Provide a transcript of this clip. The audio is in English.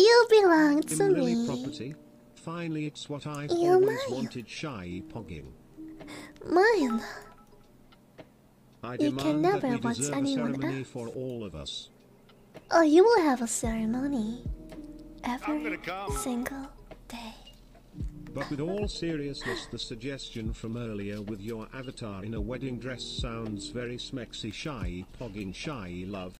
You belong to me. property. Finally, it's what I always mine. wanted. Shy pogging. Mine. I You can never that watch anyone else. for all of us. Oh, you will have a ceremony. Every single day. But with all seriousness, the suggestion from earlier with your avatar in a wedding dress sounds very smexy. Shy pogging. Shy love.